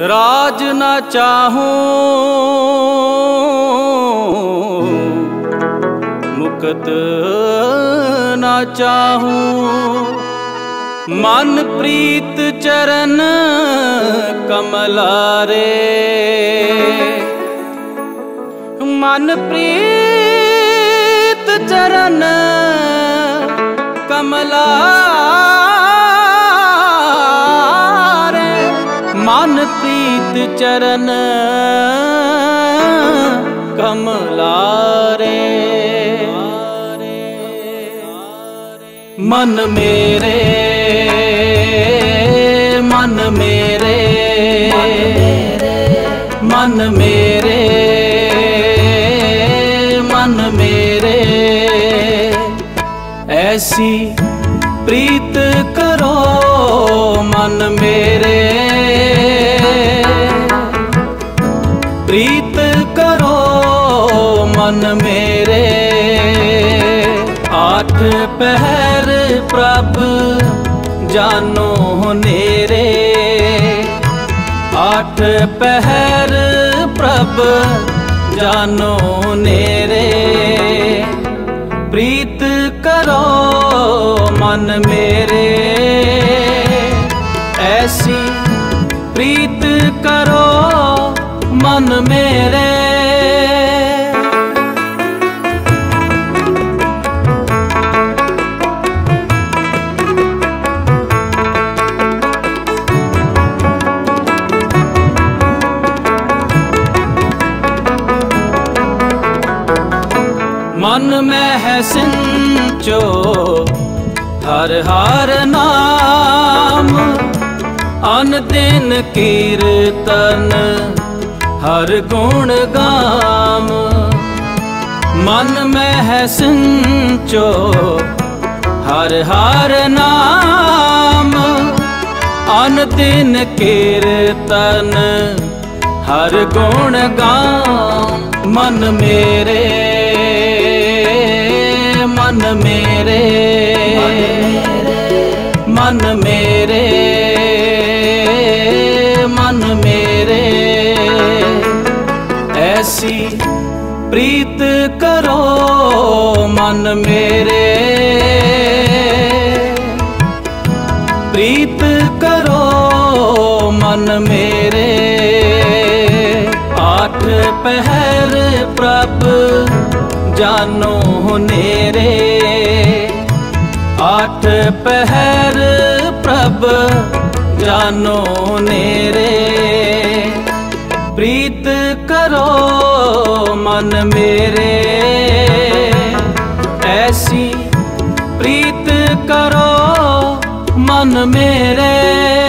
ਰਾਜ ਨਾ ਚਾਹੂੰ। ਮੁਕਤ ਨਾ ਚਾਹੂੰ। ਮਨ ਪ੍ਰੀਤ ਚਰਨ ਕਮਲਾਰੇ। ਮਨ ਪ੍ਰੀਤ ਚਰਨ ਕਮਲਾ ਮਨ ਪ੍ਰੀਤ ਚਰਨ ਕਮਲਾਰੇ। ਮਨ ਮੇਰੇ ਮਨ ਮੇਰੇ। ਮਨ ਮੇਰੇ ਮਨ ਮੇਰੇ। ਐਸੀ ਪ੍ਰੀਤ ਅੱਠ ਪਹਿਰ ਪ੍ਰਭ, ਜਾਨੋ ਨੇਰੇ ਅੱਠ ਪਹਿਰ ਪ੍ਰਭ, ਜਾਨੋ ਨੇਰੇ ਪ੍ਰੀਤ ਕਰੋ ਮਨ ਮੇਰੇ। ਐਸੀ ਪ੍ਰੀਤ ਕਰੋ ਮਨ ਮੇਰੇ। ਮਨ ਮੈਂ ਹੈ ਸਿੰਚੋ ਹਰ ਹਰ ਨਾਮ। ਅਨ ਦਿਨ ਕੀਰਤਨ ਹਰ ਗੁਣ ਗਾਮ। ਮਨ ਮੈਂ ਹੈ ਸਿੰਚੋ ਹਰ ਹਰ ਨਾਮ। ਅਨ ਦਿਨ ਕੀਰਤਨ ਹਰ ਗੁਣ ਗਾਮ। ਮਨ ਮੇਰੇ ਮਨ ਮੇਰੇ। ਮਨ ਮੇਰੇ। ਮਨ ਮੇਰੇ। ਐਸੀ ਪ੍ਰੀਤ ਕਰੋ ਮਨ ਮੇਰੇ। ਪ੍ਰੀਤ ਕਰੋ ਮਨ ਮੇਰੇ। ਆਠ ਪਹਿਰ ਪ੍ਰਭ ਜਾਨੋ ਨੇਰੇ ਆਠ ਪਹਿਰ ਪ੍ਰਭ, ਜਾਨੋ ਨੇਰੇ ਪ੍ਰੀਤ ਕਰੋ ਮਨ ਮੇਰੇ। ਐਸੀ ਪ੍ਰੀਤ ਕਰੋ ਮਨ ਮੇਰੇ।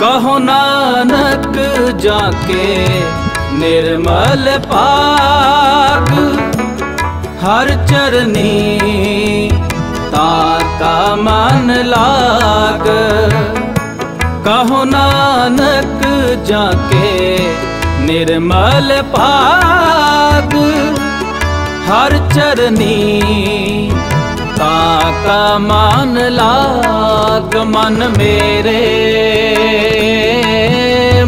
ਕਹੋ ਨਾਨਕ ਜਾ ਕੇ ਨਿਰਮਲ ਪਾਕ, ਹਰ ਚਰਨੀ ਤਾ ਕਾ ਮਨ ਲਾਗ। ਕਹੋ ਨਾਨਕ ਜਾ ਕੇ ਨਿਰਮਲ ਪਾਕ, ਹਰ ਚਰਨੀ ਤਾ ਕਾ ਮਨ ਲਾਗ ਮਨ ਮੇਰੇ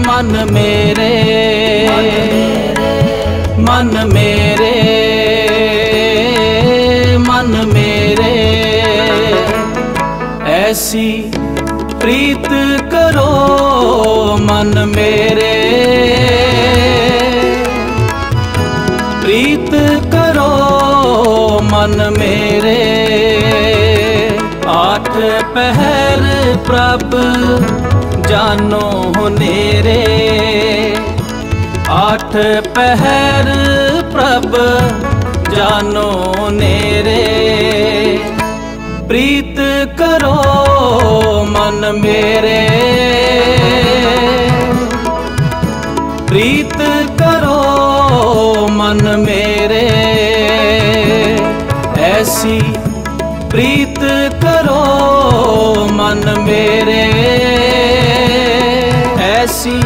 ਮਨ ਮੇਰੇ ਮਨ ਮੇਰੇ ਮਨ ਮੇਰੇ। ਐਸੀ ਪ੍ਰੀਤ ਕਰੋ ਮਨ ਮੇਰੇ। ਪ੍ਰੀਤ ਕਰੋ ਮਨ ਮੇਰੇ। ਆਠ ਪਹਿਰ ਪ੍ਰਭ, ਜਾਨੋ ਨੇਰੇ। ਆਠ ਪਹਿਰ ਪ੍ਰਭ, ਜਾਨੋ ਨੇਰੇ। ਪ੍ਰੀਤ ਕਰੋ ਮਨ ਮੇਰੇ। ਪ੍ਰੀਤ ਕਰੋ ਮਨ ਮੇਰੇ। ਐਸੀ ਪ੍ਰੀਤ ਮਨ ਮੇਰੇ ਐਸੀ